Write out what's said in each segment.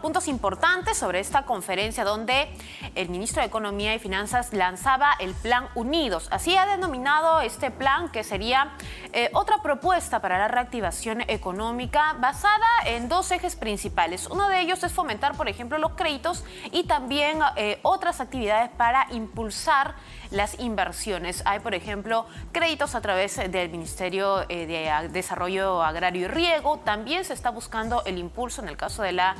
puntos importantes sobre esta conferencia donde el ministro de Economía y Finanzas lanzaba el Plan Unidos. Así ha denominado este plan que sería eh, otra propuesta para la reactivación económica basada en dos ejes principales. Uno de ellos es fomentar, por ejemplo, los créditos y también eh, otras actividades para impulsar las inversiones. Hay, por ejemplo, créditos a través del Ministerio eh, de Desarrollo Agrario y Riego. También se está buscando el impulso en el caso de la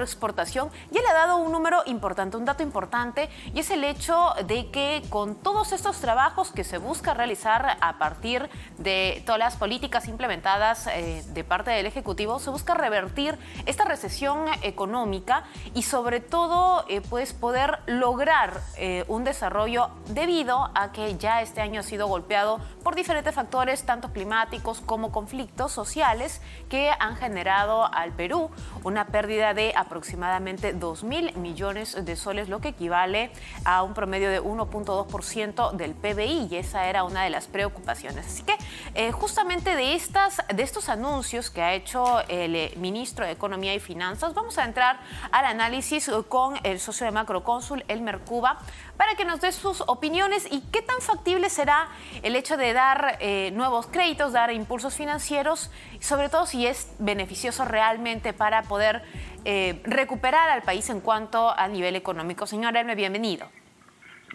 agroexportación. Y él ha dado un número importante, un dato importante, y es el hecho de que con todos estos trabajos que se busca realizar a partir de todas las políticas implementadas eh, de parte del Ejecutivo, se busca revertir esta recesión económica y sobre todo eh, pues poder lograr un desarrollo de debido a que ya este año ha sido golpeado por diferentes factores, tanto climáticos como conflictos sociales, que han generado al Perú una pérdida de aproximadamente 2 mil millones de soles, lo que equivale a un promedio de 1.2% del PBI, y esa era una de las preocupaciones. Así que eh, justamente de, estas, de estos anuncios que ha hecho el eh, ministro de Economía y Finanzas, vamos a entrar al análisis con el socio de Macrocónsul, Elmer Cuba, para que nos dé sus opiniones y qué tan factible será el hecho de dar eh, nuevos créditos, dar impulsos financieros, sobre todo si es beneficioso realmente para poder eh, recuperar al país en cuanto a nivel económico. Señor Elme, bienvenido.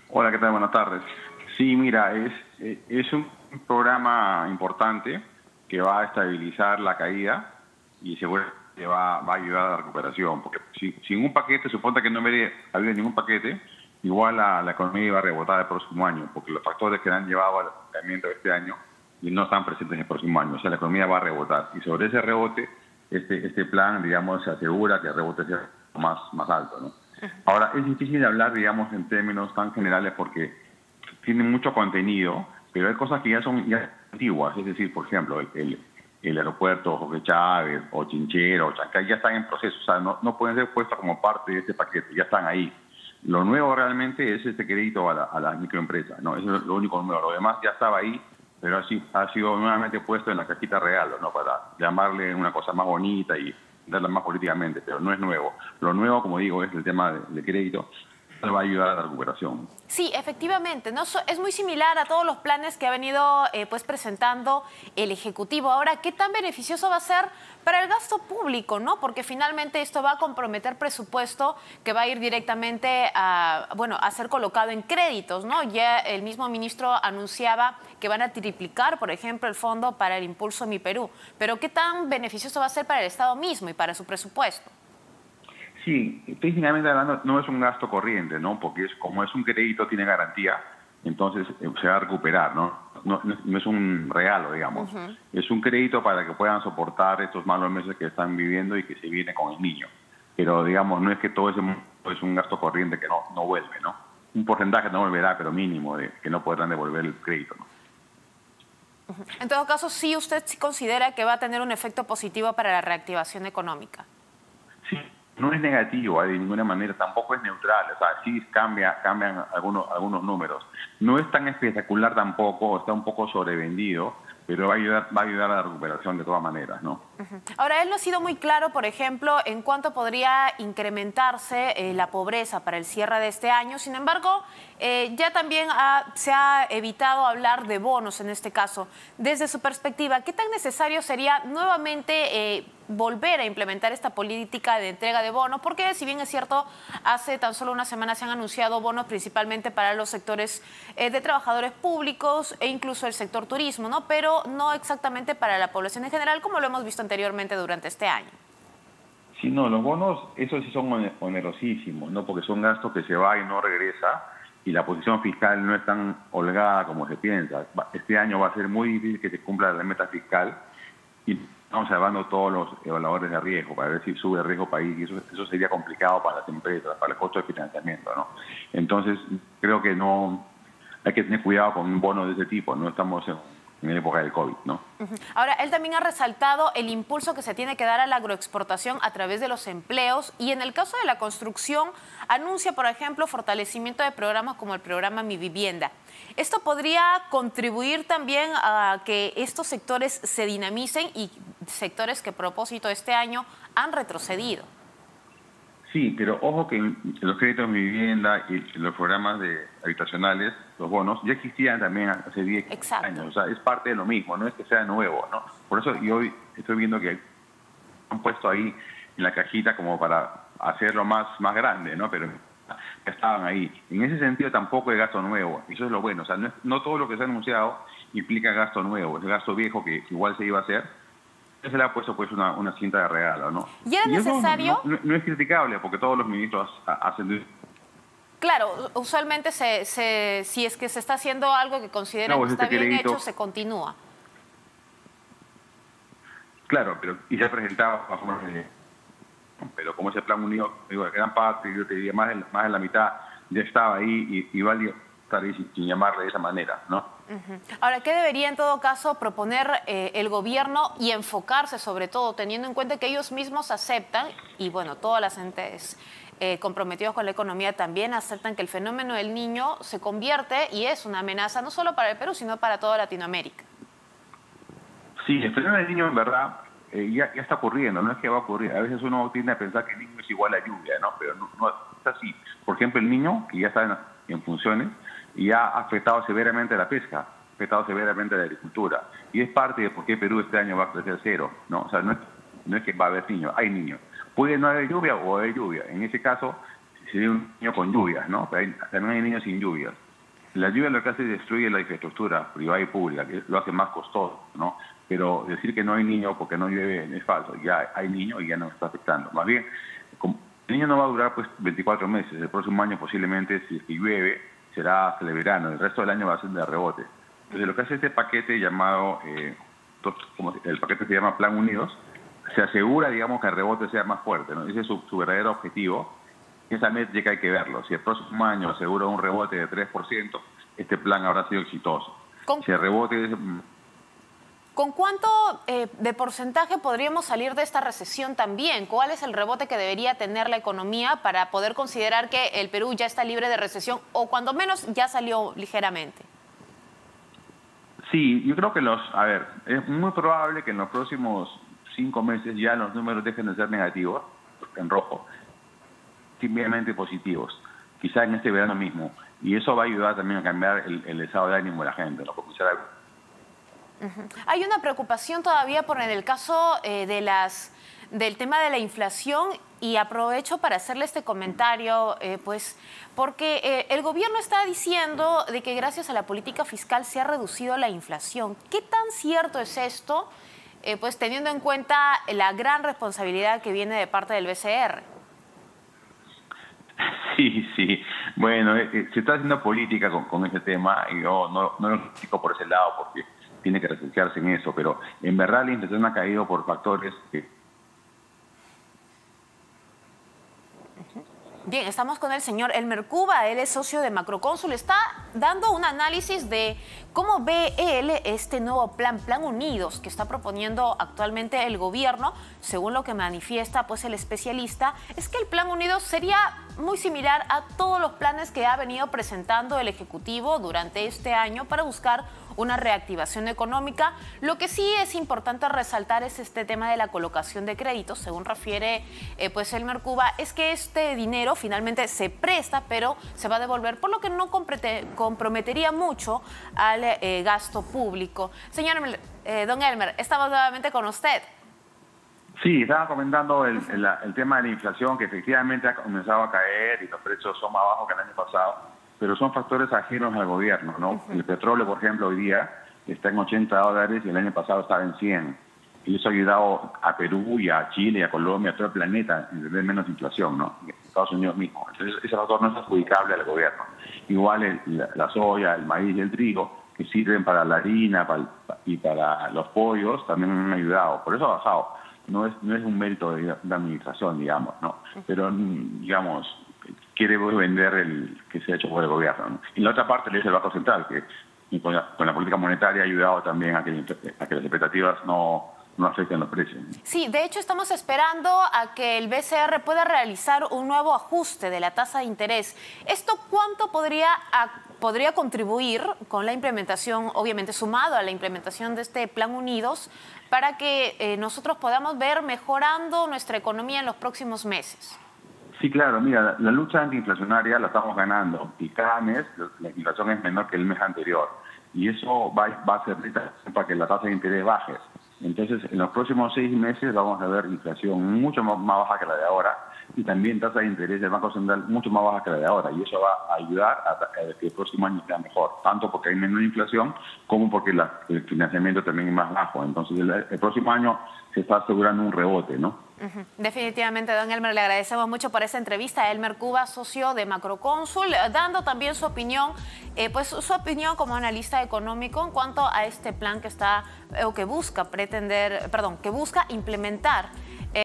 Hola, ¿qué tal? Buenas tardes. Sí, mira, es, eh, es un programa importante que va a estabilizar la caída y seguramente va, va a ayudar a la recuperación, porque sin un paquete, suponte que no hubiera habido ningún paquete, igual la, economía iba a rebotar el próximo año, porque los factores que han llevado al estancamiento de este año no están presentes en el próximo año. O sea, la economía va a rebotar. Y sobre ese rebote, este, este plan, digamos, se asegura que el rebote sea más, más alto. ¿no? Ahora, es difícil hablar, digamos, en términos tan generales porque tiene mucho contenido, pero hay cosas que ya son ya antiguas. Es decir, por ejemplo, el, el, aeropuerto Jorge Chávez o Chinchero o Chancay ya están en proceso. O sea, no, no pueden ser puestos como parte de este paquete, ya están ahí. Lo nuevo realmente es este crédito a, la, las microempresas, ¿no? Eso es lo único nuevo. Lo demás ya estaba ahí, pero así ha sido nuevamente puesto en la cajita real, ¿no? Para llamarle una cosa más bonita y darla más políticamente, pero no es nuevo. Lo nuevo, como digo, es el tema de crédito va a ayudar a la recuperación. Sí, efectivamente, ¿no? es muy similar a todos los planes que ha venido eh, pues presentando el Ejecutivo. Ahora, ¿qué tan beneficioso va a ser para el gasto público, no? Porque finalmente esto va a comprometer presupuesto que va a ir directamente a, bueno, a ser colocado en créditos, ¿no? Ya el mismo ministro anunciaba que van a triplicar, por ejemplo, el fondo para el impulso Mi Perú. Pero ¿qué tan beneficioso va a ser para el Estado mismo y para su presupuesto? Sí, técnicamente hablando no es un gasto corriente, ¿no? Porque es como es un crédito, tiene garantía, entonces eh, se va a recuperar, ¿no? No, es un regalo, digamos. Es un crédito para que puedan soportar estos malos meses que están viviendo y que se viene con el niño. Pero, digamos, no es que todo ese es un gasto corriente que no, no vuelve, ¿no? Un porcentaje no volverá, pero mínimo, de que no podrán devolver el crédito, ¿no? En todo caso, sí usted considera que va a tener un efecto positivo para la reactivación económica no es negativo de ninguna manera, tampoco es neutral, o sea, sí cambia, cambian algunos, algunos números. No es tan espectacular tampoco, está un poco sobrevendido, pero va a ayudar, va a, ayudar a la recuperación de todas maneras, ¿no? Ahora, él no ha sido muy claro, por ejemplo, en cuánto podría incrementarse eh, la pobreza para el cierre de este año. Sin embargo, eh, ya también se ha evitado hablar de bonos en este caso. Desde su perspectiva, ¿qué tan necesario sería nuevamente eh, volver a implementar esta política de entrega de bonos? Porque si bien es cierto, hace tan solo una semana se han anunciado bonos principalmente para los sectores de trabajadores públicos e incluso el sector turismo, ¿no? Pero no exactamente para la población en general, como lo hemos visto anteriormente durante este año. Sí, no, los bonos, esos sí son onerosísimos, ¿no? Porque son gastos que se va y no regresa y la posición fiscal no es tan holgada como se piensa. Este año va a ser muy difícil que se cumpla la meta fiscal y estamos hablando todos los evaluadores de riesgo para ver si sube el riesgo país y eso, eso sería complicado para las empresas, para el costo de financiamiento, ¿no? Entonces, creo que no hay que tener cuidado con un bono de ese tipo, no estamos en en época del COVID, ¿no? Ahora, él también ha resaltado el impulso que se tiene que dar a la agroexportación a través de los empleos y en el caso de la construcción anuncia, por ejemplo, fortalecimiento de programas como el programa Mi Vivienda. ¿Esto podría contribuir también a que estos sectores se dinamicen y sectores que, a propósito, este año han retrocedido? Sí, pero ojo que los créditos de vivienda y los programas de habitacionales, los bonos, ya existían también hace 10 años. O sea, es parte de lo mismo, no es que sea nuevo, ¿no? Por eso yo hoy estoy viendo que han puesto ahí en la cajita como para hacerlo más, más grande, ¿no? Pero ya estaban ahí. En ese sentido tampoco hay gasto nuevo, eso es lo bueno. O sea, no, todo lo que se ha anunciado implica gasto nuevo, es gasto viejo que igual se iba a hacer se le ha puesto pues una, una cinta de regalo, ¿no? ¿Y era necesario? No, es criticable porque todos los ministros hacen... Claro, usualmente se, se, si es que se está haciendo algo que consideran que está bien hecho, se continúa. Claro, pero y se ha presentado pero como ese plan unido, digo, gran parte, yo te diría más de, más de la mitad, ya estaba ahí y, y valió sin llamarle de esa manera, ¿no? Ahora, ¿qué debería en todo caso proponer eh, el gobierno y enfocarse sobre todo, teniendo en cuenta que ellos mismos aceptan, y bueno, todas las entes eh, comprometidas con la economía también aceptan que el fenómeno del niño se convierte y es una amenaza no solo para el Perú, sino para toda Latinoamérica? Sí, el fenómeno del niño en verdad eh, ya, está ocurriendo, no es que va a ocurrir. A veces uno tiende a pensar que el niño es igual a lluvia, ¿no? Pero no, es así. Por ejemplo, el niño, que ya está en funciones, y ha afectado severamente la pesca, afectado severamente la agricultura. Y es parte de por qué Perú este año va a crecer cero. No, o sea, no es, que va a haber niños, hay niños. Puede no haber lluvia o haber lluvia. En ese caso, sería un niño con lluvias, ¿no? Pero también hay niños sin lluvias. La lluvia lo que hace es destruir la infraestructura privada y pública, que lo hace más costoso, ¿no? Pero decir que no hay niños porque no llueve es falso. Ya hay niños y ya no está afectando. Más bien, el niño no va a durar pues 24 meses. El próximo año posiblemente, si es que llueve, será hasta el verano, el resto del año va a ser de rebote. Entonces, lo que hace este paquete llamado, eh, como el paquete se llama Plan Unidos, se asegura, digamos, que el rebote sea más fuerte, ¿no? Ese es su, verdadero objetivo. Esa métrica hay que verlo. Si el próximo año asegura un rebote de 3%, este plan habrá sido exitoso. Si el rebote es ¿Con cuánto eh, de porcentaje podríamos salir de esta recesión también? ¿Cuál es el rebote que debería tener la economía para poder considerar que el Perú ya está libre de recesión o cuando menos ya salió ligeramente? Sí, yo creo que los, a ver, es muy probable que en los próximos cinco meses ya los números dejen de ser negativos, en rojo, simplemente positivos, quizá en este verano mismo. Y eso va a ayudar también a cambiar el, estado de ánimo de la gente, ¿no? Hay una preocupación todavía por en el caso eh, de las, del tema de la inflación y aprovecho para hacerle este comentario, eh, pues, porque eh, el gobierno está diciendo de que gracias a la política fiscal se ha reducido la inflación. ¿Qué tan cierto es esto, pues, teniendo en cuenta la gran responsabilidad que viene de parte del BCR? Sí, sí. Bueno, se está haciendo política con, ese tema y yo no, no lo critico por ese lado porque tiene que refugiarse en eso, pero en verdad la inflación ha caído por factores Bien, estamos con el señor Elmer Cuba, él es socio de Macrocónsul, está dando un análisis de cómo ve él este nuevo plan, Plan Unidos, que está proponiendo actualmente el gobierno, según lo que manifiesta pues el especialista, es que el Plan Unidos sería muy similar a todos los planes que ha venido presentando el Ejecutivo durante este año para buscar una reactivación económica. Lo que sí es importante resaltar es este tema de la colocación de créditos, según refiere eh, pues Elmer Cuba, es que este dinero finalmente se presta, pero se va a devolver, por lo que no comprometería mucho al eh, gasto público. Señor eh, don Elmer, estamos nuevamente con usted. Sí, estaba comentando el, el, tema de la inflación que efectivamente ha comenzado a caer y los precios son más bajos que el año pasado pero son factores ajenos al gobierno, ¿no? El petróleo, por ejemplo, hoy día está en 80 dólares y el año pasado estaba en 100. Y eso ha ayudado a Perú y a Chile y a Colombia, a todo el planeta, a tener menos inflación, ¿no? Estados Unidos mismo. Entonces, ese factor no es adjudicable al gobierno. Igual la, soya, el maíz y el trigo, que sirven para la harina y para los pollos, también han ayudado. Por eso ha bajado. No es, no es un mérito de, de administración, digamos, ¿no? Pero, digamos, quiere vender el que se ha hecho por el gobierno. Y la otra parte le dice el Banco Central, que con la, política monetaria ha ayudado también a que, a que las expectativas no, no afecten los precios. Sí, de hecho estamos esperando a que el BCR pueda realizar un nuevo ajuste de la tasa de interés. ¿Esto cuánto podría, podría contribuir con la implementación, obviamente sumado a la implementación de este Plan Unidos, para que eh, nosotros podamos ver mejorando nuestra economía en los próximos meses? Sí, claro, mira, la lucha antiinflacionaria la estamos ganando y cada mes la inflación es menor que el mes anterior y eso va, a servir para que la tasa de interés baje. Entonces, en los próximos seis meses vamos a ver inflación mucho más, baja que la de ahora y también tasa de interés del Banco Central mucho más baja que la de ahora. Y eso va a ayudar a, que el próximo año sea mejor, tanto porque hay menos inflación como porque el financiamiento también es más bajo. Entonces, el próximo año se está asegurando un rebote, ¿no? Definitivamente, don Elmer, le agradecemos mucho por esa entrevista. Elmer Cuba, socio de Macrocónsul, dando también su opinión, eh, pues su opinión como analista económico en cuanto a este plan que está o que busca pretender, perdón, que busca implementar